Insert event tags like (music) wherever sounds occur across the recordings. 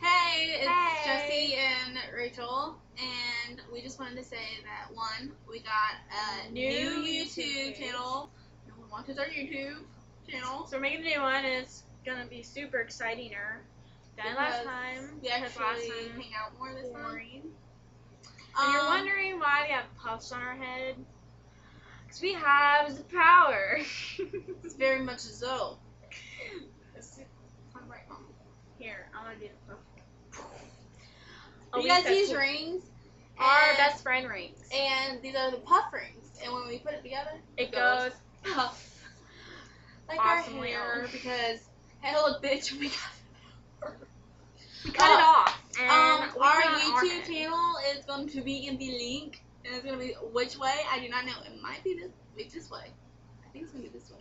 Hey, it's Hey. Jesse and Rachel, and we just wanted to say that one, we got a New new, YouTube YouTube channel. No one watches our YouTube channel. So we're making a new one. and It's gonna be super exciting-er than last time. We actually last time hang out more this time. boring. And you're Um, wondering why we have puffs on our head? Because we have the power. (laughs) It's very much so. It's I'm right on. Here, I'm gonna do the puff. You guys said these rings, Our best friend rings. and these are the puff rings. And when we put it together, It goes puff. (laughs) Like our hair, because hey, look, bitch, we got. (laughs) we cut it Uh, off. And Um, we our put it on our YouTube channel is going to be in the link, and it's gonna be which way I do not know. It might be this, wait, this way. I think it's gonna be this way.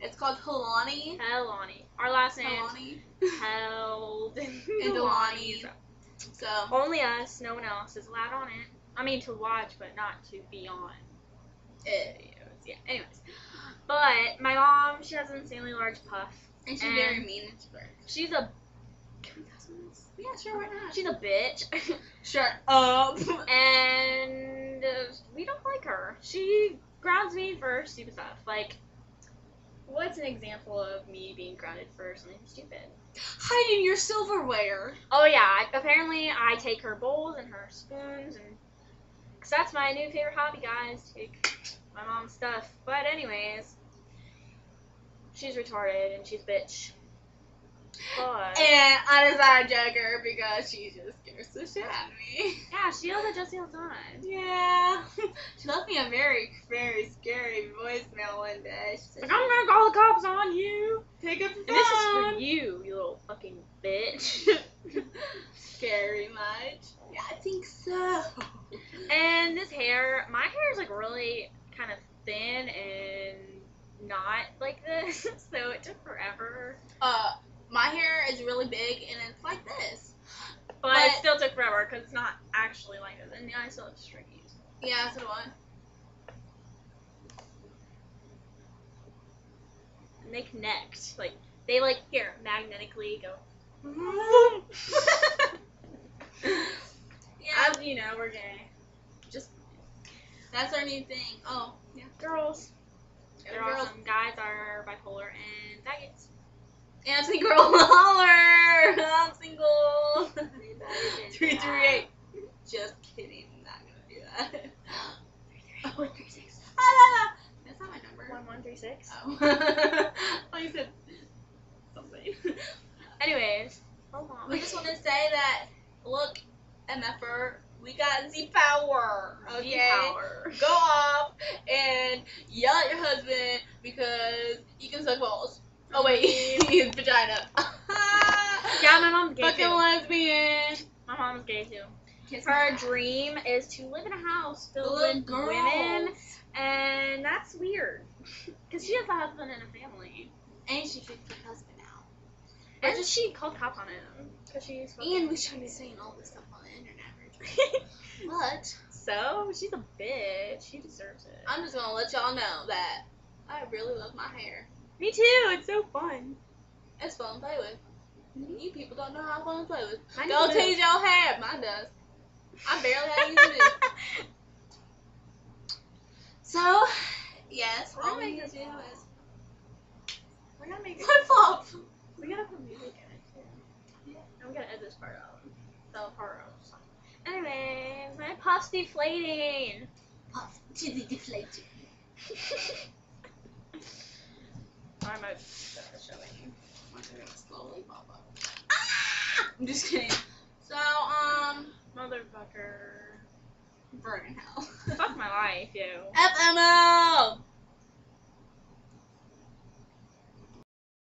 It's called Kalani. Helani. Our last name Kalani. held And. So Only us, no one else is allowed on it. I mean to watch, but not to be on videos. Yeah. Anyways, but my mom, she has an insanely large puff. and she's And- very mean and she's. She's a. Can we cuss on this? Yeah, sure, why not? She's a bitch, (laughs) Shut up. and uh, we don't like her. She grounds me for stupid stuff. Like, what's an example of me being grounded for something stupid? Hiding your silverware. Oh yeah, apparently I take her bowls and her spoons and cause that's my new favorite hobby, guys. Take my mom's stuff. But anyways, she's retarded and she's a bitch. But And I decided to her because she just scares the shit out of me. Yeah, she at Jesse all the time. Yeah. (laughs) She left me a very, very scary voicemail one day. She said, Like I'm gonna call the cops on you. pick up the And this is for you, you little fucking bitch. (laughs) Scary much? Yeah, I think so. (laughs) and this hair, my hair is like really kind of thin and not like this, so it took forever. Uh, my hair is really big and it's like this. But, But- it still took forever because it's not actually like this. And yeah, I still have stringies. Yeah, so do I. And they connect. Like, they like, here, magnetically go. (laughs) Yeah, As you know, we're gay. Just that's our new thing. Oh, yeah. girls. Yeah, They're girls. awesome. Guys are bipolar and faggots. And i single. (laughs) (laughs) I'm single. Three three eight. Just kidding. I'm not gonna do that. (gasps) One, three, six. Ah, That's not my number. One, one, three, six. Oh. (laughs) I you said something. Anyways. Hold on. We just want to say that, look, MFR, we got Z Power, okay? power. Go off and yell at your husband because he can suck balls. Oh, wait, his (laughs) vagina. Yeah, my mom's gay (laughs) Fucking too. lesbian. My mom's gay too. Kiss Her dream is to live in a house filled Little with girls. women, and that's weird. (laughs) Because she has a husband and a family. And she kicked her husband out. And she called cops on him. Because she's And we shouldn't be saying all this stuff on the internet. But (laughs) so, she's a bitch. She deserves it. I'm just gonna let y'all know that I really love my hair. Me too. It's so fun. It's fun to play with. Mm-hmm. You people don't know how fun to play with. Mine Go tease your hair. Mine does. I barely have to use. (laughs) So, yes, We're all gonna we make need to this do vlog. is We're gonna make it. flip flop. We gotta put music in it too. I'm gonna edit this part out. The part out. Anyways, my puff's deflating. Puff to the deflator. I'm out showing. Slowly pop up. Ah! I'm just kidding. So, um, Motherfucker. burn in hell. Fuck my life, you. FMO!